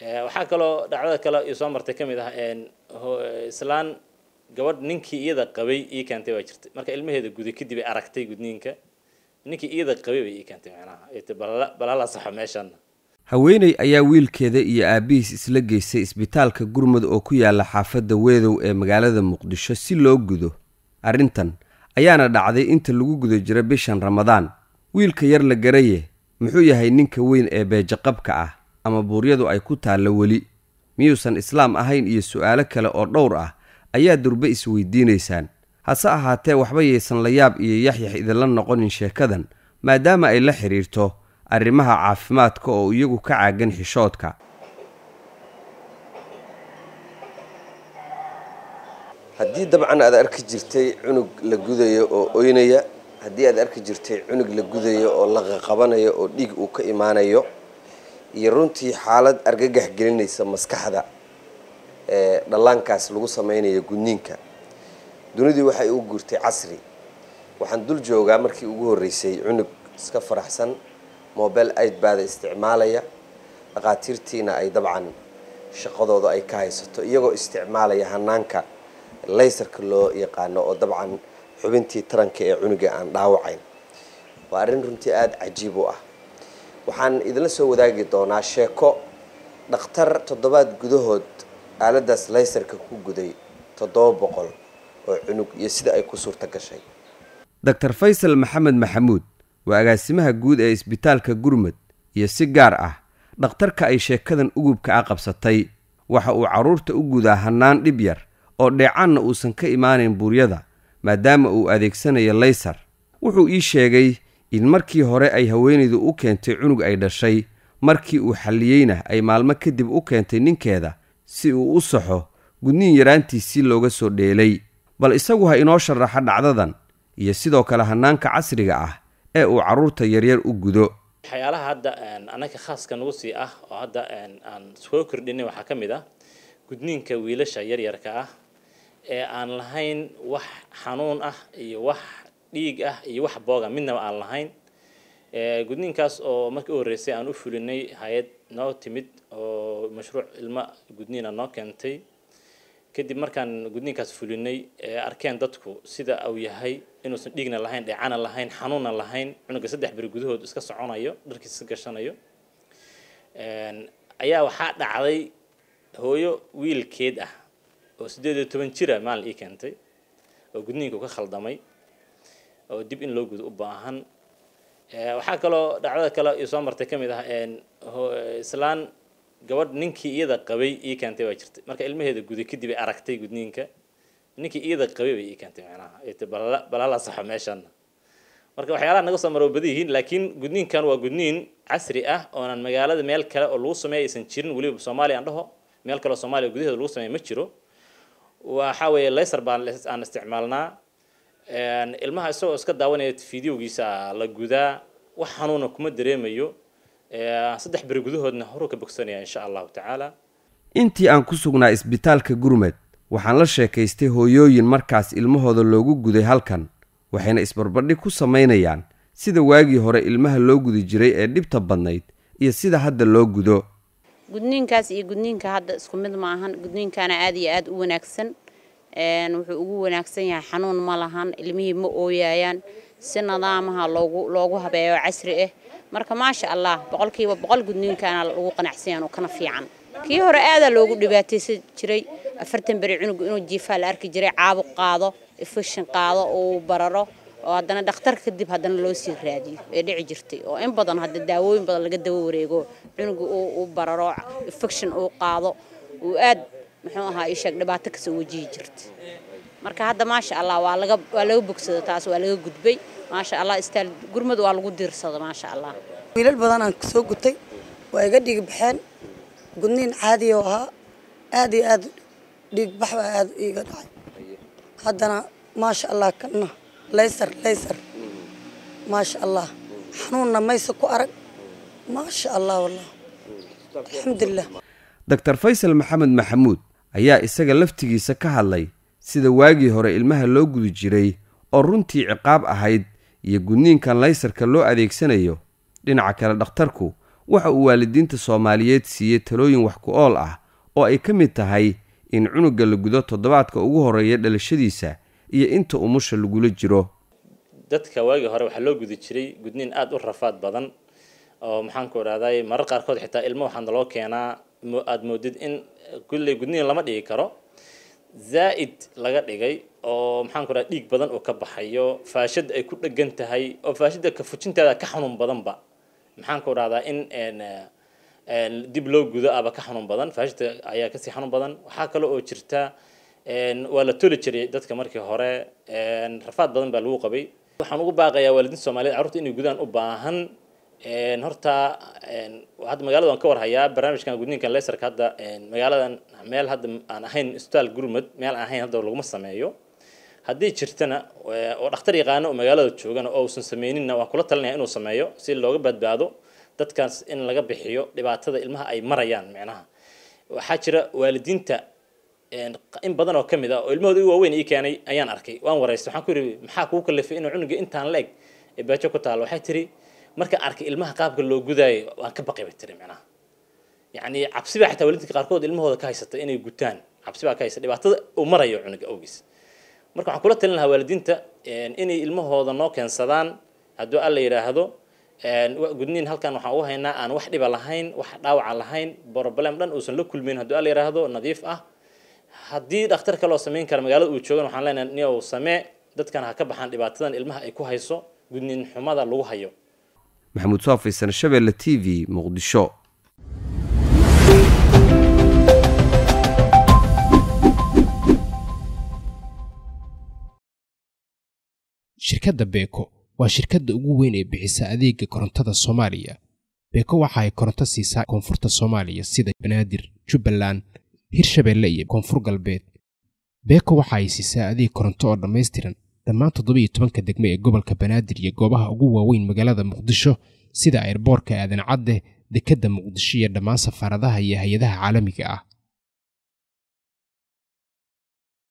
waxaa kaloo dhacdada kale ii soo martay ka mid ah islaan gabadh ninkii iyada qabay ii keentay baa jirtay. Marka ilmaheeda guday kadib ay aragtay gudniinka ninkii iyada qabay bay ii keentay macnaha. Bal hala saxo meeshan. Haweeney ayaa wiilkeeda iyo aabbihiis isla geystay isbitaalka gurmud oo ku yaalla xaafadda weedow ee magaalada muqdisho si loo gudo. Arrintan ayaana dhacday inta lagu guda jiro bishan ramadaan. Wiilka yar la garaye muxuu yahay ninka weyn ee beejaqabka ah ama buuryadu ay ku taallo weli. Miyuusan islaam ahayn iyo su'aalo kale oo dhowr ah ayaa durbe isweydiinaysaan hase ahaatee waxba yaysan la yaab iyo yaxyax idinla noqonin sheekadan maadaama ay la xidhiirto arrimaha caafimaadka oo iyagu ka caagan xishoodka. Haddii dabcan aad arki jirtay cunug la gudayo oo oynaya haddii aad arki jirtay cunug la gudayo oo la qaqabanayo oo dhiig uu ka imaanayo iyo runtii xaalad argagax gelinaysa maskaxda ee dhallaankaas lagu samaynayo gudniinka dunidii waxay u guurtay casri. Waxaan dul joogaa markii ugu horreysay cunug iska faraxsan mobile aidbaada isticmaalaya. Dhakhaatiirtiina ay dabcan shaqadooda ay ka haysato iyagoo isticmaalaya hanaanka laysarka loo yaqaano oo dabcan xubintii taranka ee cunuga aan dhaawacayn waa arrin runtii aada cajiib u ah waxaan idinla soo wadaagi doonaa sheeko dhakhtar toddobaad gudahood aaladaas laysarka ku guday toddoba boqol oo cunug iyo sida ay ku suurta gashay. Doctor faysal maxamed maxamuud waa agaasimaha guud ee isbitaalka gurmud iyo si gaar ah dhakhtarka ay sheekadan ugubka a qabsatay waxa uu carruurta u gudaa hannaan dhib yar oo dheecaanna uusan ka imaanayn buuryada maadaama uu adeegsanayo laysar wuxuu ii sheegay in markii hore ay haweenaydu u keentay cunug ay dhashay markii uu xalliyeyna ay maalmo kadib u keentay ninkeeda si uu u saxo gudniin yaraantiisii looga soo dheelay. Bal isagu ha inoo sharaxa dhacdadan iyo sidoo kale hannaanka casriga ah ee uu carruurta yaryar u gudo. Waxyaalaha hadda annaga khaaska nagu sii ah oo hadda aan soo kordhinay waxaa ka mid ah gudniinka wiilasha yaryarka ah ee aan lahayn wax xanuun ah iyo wax dhiig ah iyo wax booga midnaba aan lahayn. Gudniinkaas oo markii u horreysay aan u fulinay hay'ad noo timid oo mashruuc ilmo gudniina noo keentay. Kadib markaan gudniinkaas fulinay ee arkeen dadku sida uu yahay inuusan dhiigna lahayn dheecana lahayn xanuunna lahayn cunuga saddex beri gudahood iska soconayo dharkiisa gashanayo. Ayaa waxaa dhacday hooyo wiilkeed ah oo siddeed iyo toban jira maalin ii keentay oo gudniinku ka khaldamay oo dib in loo gudo u baahan. Waxaa kaloo dhacdada kale ii soo martay ka mid ah islaan gabadh ninkii iyada qabay ii keentay baa jirtay. Marka ilmaheeda guday kadib ay aragtay gudniinka ninkii iyada qabay bay ii keentay macnaha. Bal hala saxo meeshan. Marka waxyaalaha naga soo maro badan yihiin laakiin gudniinkan waa gudniin casri ah oonan magaalada meel kale oo lagu sameeya aysan jirin weliba soomaaliya aan dhaho. Meel kale oo soomaaliya gudaheeda lagu sameeya ma jiro. Waxa weeye laysar baan aan isticmaalnaa ilmaha isagoo iska daawanaya fideogiisa la gudaa wax xanuuna kuma dareemayo. Saddex beri gudahoodna horuu ka bogsanaya insha allahu tacaala. Intii aan ku sugnaa isbitaalka gurmed waxaan la sheekaystay hooyooyin markaas ilmahooda loogu guday halkan waxayna isbarbardhig ku samaynayaan sida waagii hore ilmaha loo gudi jiray ee dhibta badnayd iyo sida hadda loo gudo. Gudniinkaas iyo gudniinka hadda isku mid ma ahan gudniinkaana aad iyo aad u wanaagsan wuxuu ugu wanaagsan yahay xanuun ma lahan ilmihii ma ooyaayaan si nidaamaha loogu habeeyo casri ah marka maasha allah boqolkiiba boqol gudniinkaana lagu qanacsanyan oo kana fiican. Kii hore aadaa loogu dhibaataysan jiray afartan beri cunug inuu jiifaa la arki jiray caabuq qaado infection qaado uu bararo oo haddana dhakhtar kadib haddana loo sii raadiyo ee dhici jirtay. Oo in badan hadda daawooyin badan laga daba wareego cunuga uu bararo infection uu qaado uu aad muxuu ahaa isheeg dhibaato ka soo wajihi jirta. Marka hadda maasha allah waa laga waa laga bogsada taas waa laga gudbay. Maasha allah istaal gurmad waa lagu diirsada maasha allah wiilal badan aan soo gutay waa iga dhiig baxeen. Gudniin caadi oo ahaa aad iyo aad dhiig bax baa aad iiga dhacay. Haddana maasha allah kana laysar laysar maasha allah xanuunna mayse ku arag. Maasha allah wallah alxamdulilah doctor faysal maxamed maxamuud ayaa isaga laftigiisa ka hadlay sida waagii hore ilmaha loo gudi jiray oo runtii ciqaab ahayd iyo gudniinkan laysarka loo adeegsanayo. Dhinaca kale dhakhtarku waxa uu waalidiinta soomaaliyeed siiyey talooyin wax ku ool ah oo ay ka mid tahay in cunugga la gudo toddobaadka ugu horreeya dhalashadiisa iyo inta umusha lagula jiro. Dadka waagii hore waxaa loo gudi jiray gudniin aada u rafaad badan oo maxaan ku idhahday marar qaarkood xitaa ilmo waxaa naloo keenaa dhigi karo zaa'id laga dhigay oo maxaan ku idhahda dhiig badan uu ka baxayo faashad ay ku dhegan tahay oo faashadda ka fujinteeda ka xanuun badanba maxaan ku idhahdaa in dib loo gudo aba ka xanuun badan faashadda ayaa kasii xanuun badan waxaa kale oo jirta waa la toli jiray dadka markii hore rafaad badan baa lagu qabay waxaan ugu baaqayaa waalidiinta soomaaliyeed carruurta inay gudaan u baahan horta hadda magaalada waan ka warhayaa barnaamijkan gudniinkan leserka hadda magaaladan meel hadda aan ahayn isbitaal gurmud meel aan ahayn hadda laguma sameeyo. Haddii jirtana oo dhakhtar yaqaano oo magaalada joogana oo uusan sameyninna waan kula talinaya inuu sameeyo si looga badbaado dadkaas in laga bixiyo dhibaatada ilmaha ay marayaan micnaha waxaa jira waalidiinta in badan oo ka mid ah oo ilmahooda i waaweyn ii keenay ayaan arkay. Waan waraystay waxaan ku yidhi maxaa kugu kalifay inuu cunuga intaan la eg baajo ku taalo? Waxay tiri markaan arkay ilmaha qaabka loo gudaayo waan ka baqay bay tiri micnaha yacni cabsi baa xitaa waalidinka qaarkood ilmahooda ka haysata inay gutaan cabsi baa ka haysta dhibaatada uu marayo cunuga awgiis marka waxaan kula talin lahaa waalidiinta inay ilmahooda noo keensadaan hadduu alla yidhaahdo gudniin halkan waxaan ugu haynaa aan wax dhiba lahayn wax dhaawaca lahayn problem dhan uusan la kulmin hadduu alla yidhaahdo nadiif ah haddii dhakhtar kaloo samayn kara magaalada uu joogan waxaan leenahay ni uu samee dadkan ha ka baxaan dhibaatadan ilmaha ay ku hayso gudniin xumada lagu hayo maxamuud soofaysan shabeelle t v muqdisho shirkadda beeko waa shirkadda ugu weyn ee bixisa adeega korontada soomaaliya. Beeko waxa ay koronto siisaa koonfurta soomaaliya sida banaadir jubbaland hirshabeelle iyo koonfur galbeed. Beeko waxa ay siisaa adeeg koronto oo dhammaystiran dhammaan toddobiiyo tobanka degme ee gobolka banaadir iyo goobaha ugu waaweyn magaalada muqdisho sida airboorka aadan cadde dekedda muqdisho iyo dhammaan safaaradaha iyo hay'adaha caalamiga ah